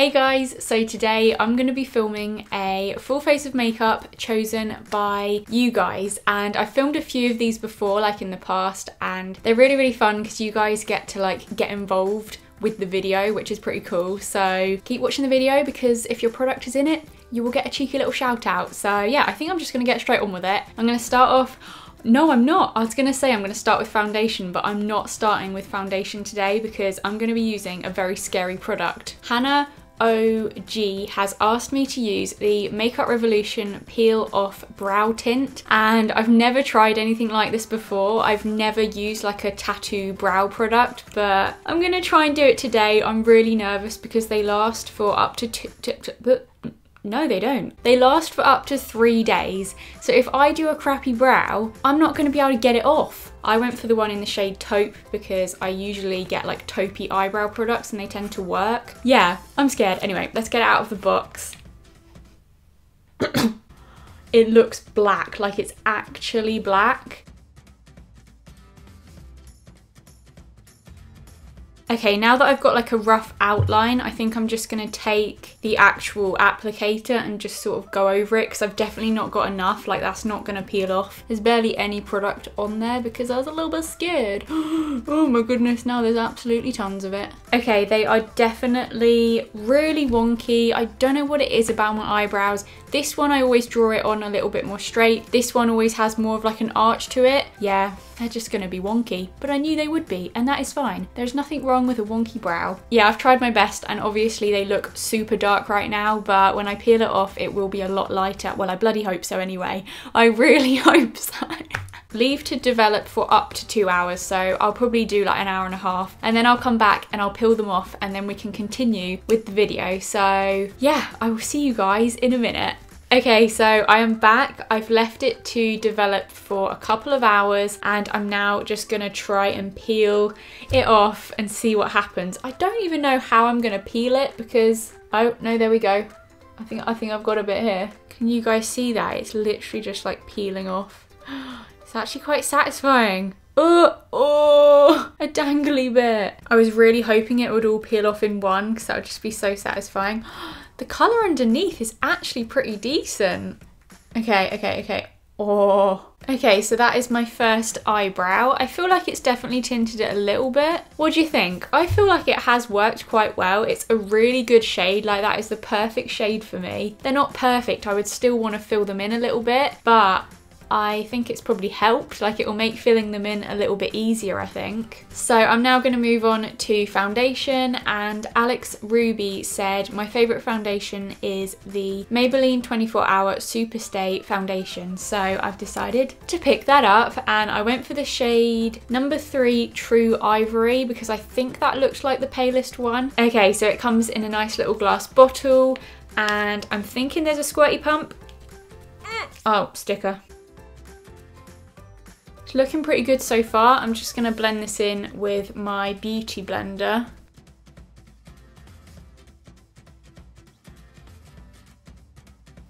Hey guys, so today I'm going to be filming a full face of makeup chosen by you guys and I filmed a few of these before like in the past and they're really really fun because you guys get to like get involved with the video which is pretty cool so keep watching the video because if your product is in it you will get a cheeky little shout out so yeah I think I'm just going to get straight on with it. I'm going to start off no, I'm not. I was going to say I'm going to start with foundation, but I'm not starting with foundation today because I'm going to be using a very scary product. Hannah OG has asked me to use the Makeup Revolution Peel Off Brow Tint and I've never tried anything like this before. I've never used like a tattoo brow product but I'm gonna try and do it today. I'm really nervous because they last for up to two, no, they don't. They last for up to three days. So if I do a crappy brow, I'm not gonna be able to get it off. I went for the one in the shade taupe because I usually get like taupey eyebrow products and they tend to work. Yeah, I'm scared. Anyway, let's get out of the box. it looks black, like it's actually black. Okay, now that I've got like a rough outline, I think I'm just gonna take the actual applicator and just sort of go over it because I've definitely not got enough, like that's not gonna peel off. There's barely any product on there because I was a little bit scared. oh my goodness, now there's absolutely tons of it. Okay, they are definitely really wonky. I don't know what it is about my eyebrows. This one I always draw it on a little bit more straight. This one always has more of like an arch to it. Yeah, they're just gonna be wonky. But I knew they would be, and that is fine. There's nothing wrong with a wonky brow. Yeah, I've tried my best, and obviously they look super dark right now, but when I peel it off, it will be a lot lighter. Well, I bloody hope so anyway. I really hope so. leave to develop for up to two hours so I'll probably do like an hour and a half and then I'll come back and I'll peel them off and then we can continue with the video so yeah I will see you guys in a minute Okay, so I am back. I've left it to develop for a couple of hours and I'm now just gonna try and peel it off and see what happens. I don't even know how I'm gonna peel it because, oh no, there we go. I think, I think I've got a bit here. Can you guys see that? It's literally just like peeling off. It's actually quite satisfying. Oh, oh, a dangly bit. I was really hoping it would all peel off in one because that would just be so satisfying. The colour underneath is actually pretty decent. Okay, okay, okay. Oh. Okay, so that is my first eyebrow. I feel like it's definitely tinted it a little bit. What do you think? I feel like it has worked quite well. It's a really good shade, like that is the perfect shade for me. They're not perfect, I would still want to fill them in a little bit, but I think it's probably helped, like it will make filling them in a little bit easier, I think. So I'm now going to move on to foundation and Alex Ruby said my favourite foundation is the Maybelline 24 Hour Superstay Foundation. So I've decided to pick that up and I went for the shade number three True Ivory because I think that looks like the palest one. Okay, so it comes in a nice little glass bottle and I'm thinking there's a squirty pump. Eh. Oh, sticker. It's looking pretty good so far. I'm just going to blend this in with my Beauty Blender.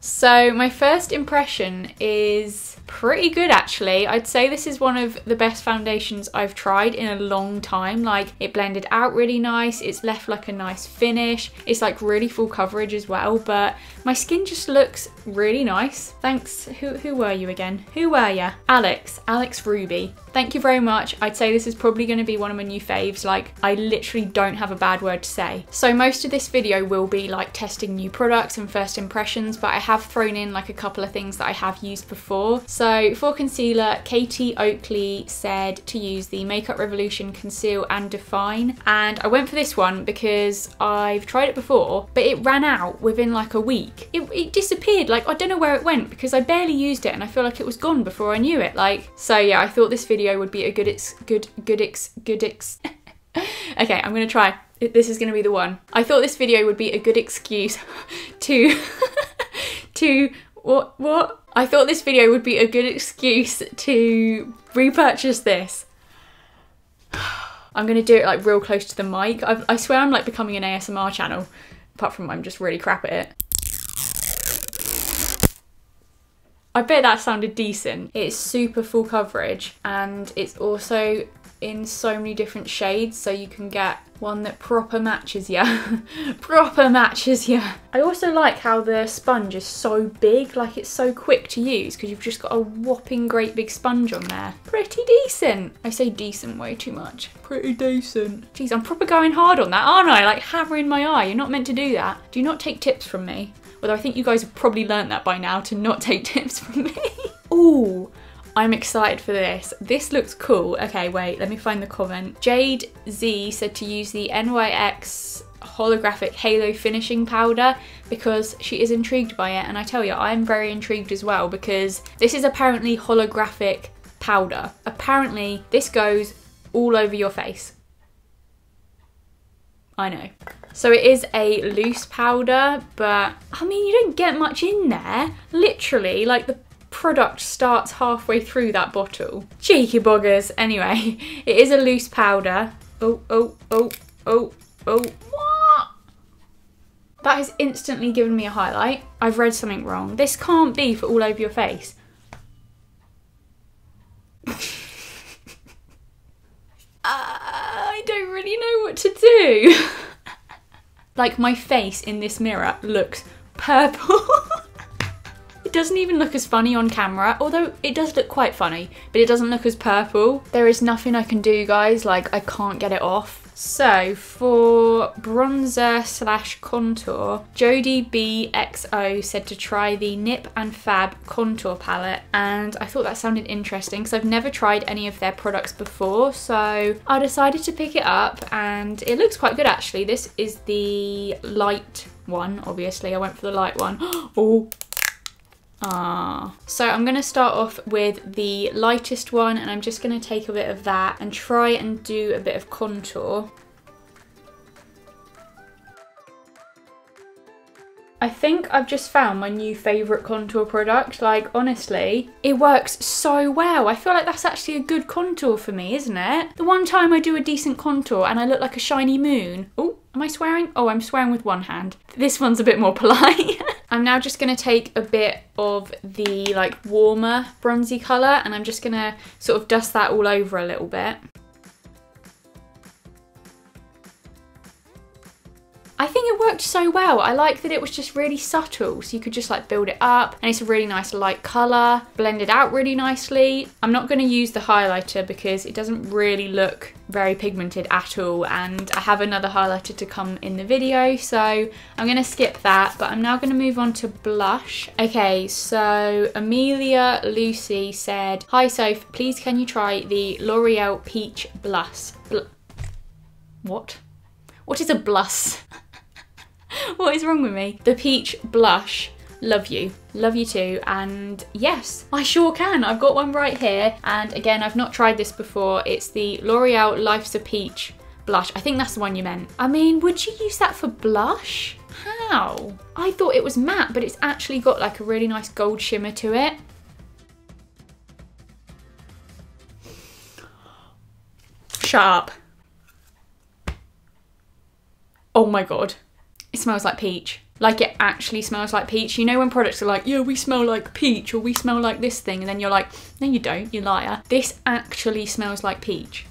So my first impression is pretty good actually. I'd say this is one of the best foundations I've tried in a long time. Like it blended out really nice, it's left like a nice finish, it's like really full coverage as well, but my skin just looks really nice. Thanks, who, who were you again? Who were you? Alex, Alex Ruby. Thank you very much. I'd say this is probably going to be one of my new faves. Like, I literally don't have a bad word to say. So most of this video will be like testing new products and first impressions, but I have thrown in like a couple of things that I have used before. So for concealer, Katie Oakley said to use the Makeup Revolution Conceal and Define. And I went for this one because I've tried it before, but it ran out within like a week. It, it disappeared. Like, I don't know where it went because I barely used it and I feel like it was gone before I knew it. Like, so yeah, I thought this video video would be a good ex good good ex good ex okay i'm gonna try. This is gonna be the one. I thought this video would be a good excuse to to what what? I thought this video would be a good excuse to repurchase this. I'm gonna do it like real close to the mic. I've, i swear i'm like becoming an asmr channel apart from i'm just really crap at it I bet that sounded decent. It's super full coverage and it's also in so many different shades so you can get one that proper matches you. proper matches you. I also like how the sponge is so big, like it's so quick to use because you've just got a whopping great big sponge on there. Pretty decent. I say decent way too much. Pretty decent. Jeez, I'm proper going hard on that, aren't I? Like hammering my eye. You're not meant to do that. Do not take tips from me? Although I think you guys have probably learned that by now to not take tips from me. Ooh, I'm excited for this. This looks cool. Okay, wait, let me find the comment. Jade Z said to use the NYX holographic halo finishing powder because she is intrigued by it and I tell you I'm very intrigued as well because this is apparently holographic powder. Apparently this goes all over your face. I know. So it is a loose powder, but I mean, you don't get much in there. Literally, like the product starts halfway through that bottle. Cheeky buggers. Anyway, it is a loose powder. Oh, oh, oh, oh, oh. What? That has instantly given me a highlight. I've read something wrong. This can't be for all over your face. uh, I don't really know what to do. like my face in this mirror looks purple. It doesn't even look as funny on camera, although it does look quite funny, but it doesn't look as purple. There is nothing I can do, guys, like I can't get it off. So for bronzer slash contour, Jodie BXO said to try the Nip and Fab contour palette and I thought that sounded interesting because I've never tried any of their products before so I decided to pick it up and it looks quite good actually. This is the light one obviously, I went for the light one. oh Ah. So I'm going to start off with the lightest one and I'm just going to take a bit of that and try and do a bit of contour. I think I've just found my new favourite contour product. Like, honestly, it works so well. I feel like that's actually a good contour for me, isn't it? The one time I do a decent contour and I look like a shiny moon. Oh, am I swearing? Oh, I'm swearing with one hand. This one's a bit more polite. I'm now just going to take a bit of the like warmer bronzy colour and I'm just going to sort of dust that all over a little bit. I think it worked so well. I like that it was just really subtle, so you could just like build it up, and it's a really nice light colour, blended out really nicely. I'm not going to use the highlighter because it doesn't really look very pigmented at all, and I have another highlighter to come in the video, so I'm going to skip that, but I'm now going to move on to blush. Okay, so Amelia Lucy said, Hi Soph, please can you try the L'Oreal Peach Blush? Bl what? What is a blush? what is wrong with me? The peach blush. Love you. Love you too. And yes i sure can. I've got one right here. And again i've not tried this before. It's the l'oreal life's a peach blush. I think that's the one you meant. I mean would you use that for blush? How? I thought it was matte but it's actually got like a really nice gold shimmer to it. Shut up oh my god it smells like peach. Like it actually smells like peach. You know when products are like, yeah, we smell like peach or we smell like this thing and then you're like, no you don't, you liar. This actually smells like peach.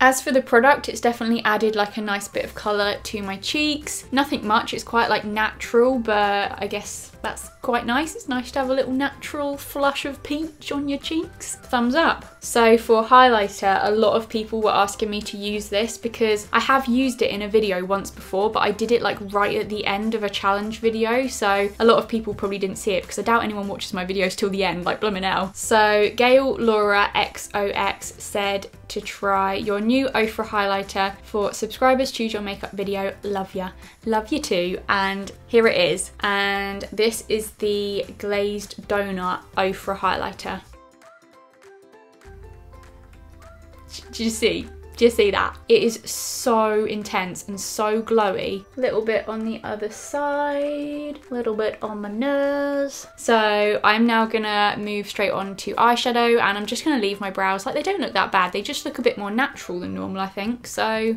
As for the product, it's definitely added like a nice bit of colour to my cheeks. Nothing much, it's quite like natural, but I guess that's quite nice. It's nice to have a little natural flush of peach on your cheeks. Thumbs up. So for highlighter, a lot of people were asking me to use this because I have used it in a video once before, but I did it like right at the end of a challenge video. So a lot of people probably didn't see it because I doubt anyone watches my videos till the end, like blooming hell. So Gail Laura XOX said to try your new Ofra highlighter for subscribers choose your makeup video. Love ya. Love you too. And here it is. And this is the Glazed Donut Ofra highlighter. Do you see? Do you see that? It is so intense and so glowy. Little bit on the other side, little bit on my nose. So I'm now gonna move straight on to eyeshadow and I'm just gonna leave my brows, like they don't look that bad. They just look a bit more natural than normal, I think. So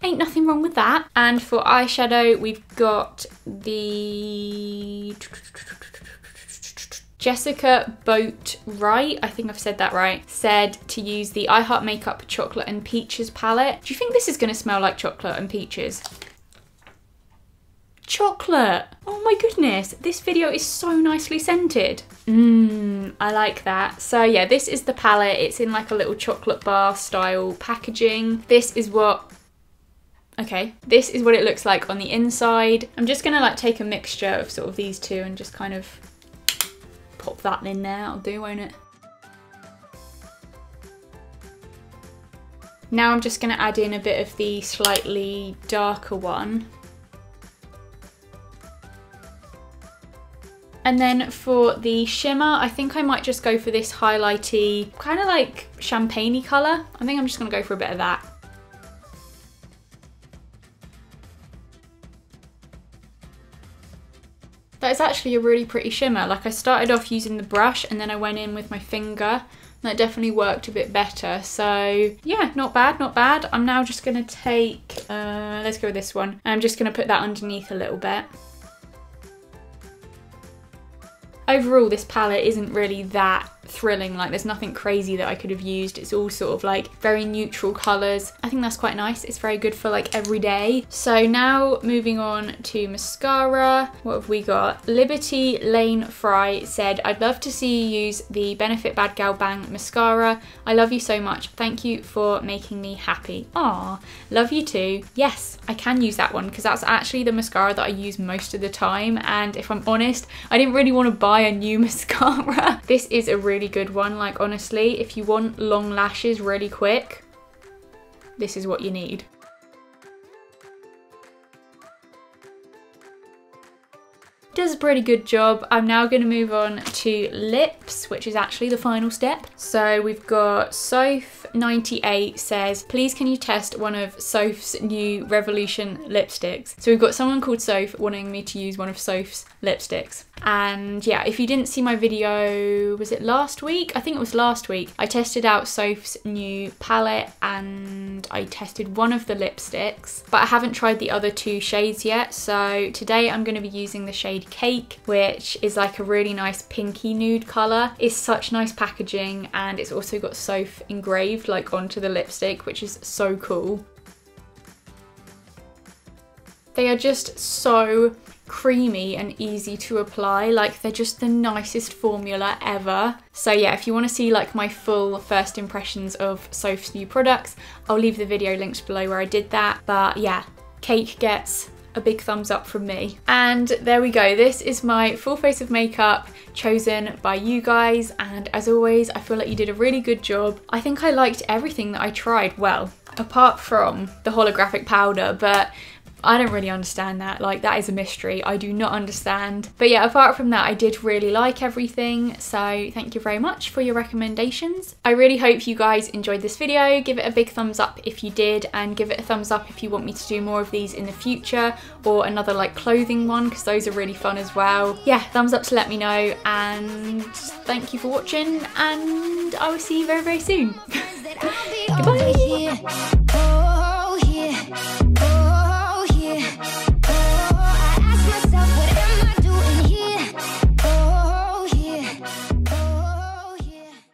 ain't nothing wrong with that. And for eyeshadow, we've got the Jessica Boat Right, I think I've said that right, said to use the I Heart Makeup Chocolate and Peaches palette. Do you think this is going to smell like chocolate and peaches? Chocolate! Oh my goodness, this video is so nicely scented. Mmm, I like that. So yeah, this is the palette. It's in like a little chocolate bar style packaging. This is what Okay, this is what it looks like on the inside. I'm just gonna like take a mixture of sort of these two and just kind of that in there. I'll do, won't it? Now I'm just gonna add in a bit of the slightly darker one. And then for the shimmer, I think I might just go for this highlighty, kind of like champagne colour. I think I'm just gonna go for a bit of that. That is actually a really pretty shimmer. Like I started off using the brush and then I went in with my finger And that definitely worked a bit better. So yeah, not bad, not bad. I'm now just gonna take, uh, let's go with this one. I'm just gonna put that underneath a little bit. Overall, this palette isn't really that thrilling, like there's nothing crazy that I could have used. It's all sort of like very neutral colours. I think that's quite nice. It's very good for like every day. So now moving on to mascara. What have we got? Liberty Lane Fry said, I'd love to see you use the Benefit Bad Gal Bang mascara. I love you so much. Thank you for making me happy. Ah, love you too. Yes, I can use that one because that's actually the mascara that I use most of the time. And if I'm honest, I didn't really want to buy a new mascara. this is a really really good one. Like honestly, if you want long lashes really quick, this is what you need. Does a pretty good job. I'm now going to move on to lips, which is actually the final step. So we've got Soph98 says, please can you test one of Soph's new Revolution lipsticks? So we've got someone called Soph wanting me to use one of Soph's lipsticks. And yeah, if you didn't see my video, was it last week? I think it was last week. I tested out Soph's new palette and I tested one of the lipsticks, but I haven't tried the other two shades yet. So today I'm going to be using the shade Cake, which is like a really nice pinky nude colour. It's such nice packaging and it's also got Soph engraved like onto the lipstick, which is so cool. They are just so creamy and easy to apply. Like they're just the nicest formula ever. So yeah, if you want to see like my full first impressions of Soph's new products, I'll leave the video linked below where I did that. But yeah, Cake gets a big thumbs up from me. And there we go. This is my full face of makeup chosen by you guys. And as always, I feel like you did a really good job. I think I liked everything that I tried. Well, apart from the holographic powder, but I don't really understand that. Like, that is a mystery. I do not understand. But yeah, apart from that, I did really like everything. So thank you very much for your recommendations. I really hope you guys enjoyed this video. Give it a big thumbs up if you did, and give it a thumbs up if you want me to do more of these in the future, or another like clothing one, because those are really fun as well. Yeah, thumbs up to let me know, and thank you for watching, and I will see you very, very soon. Goodbye.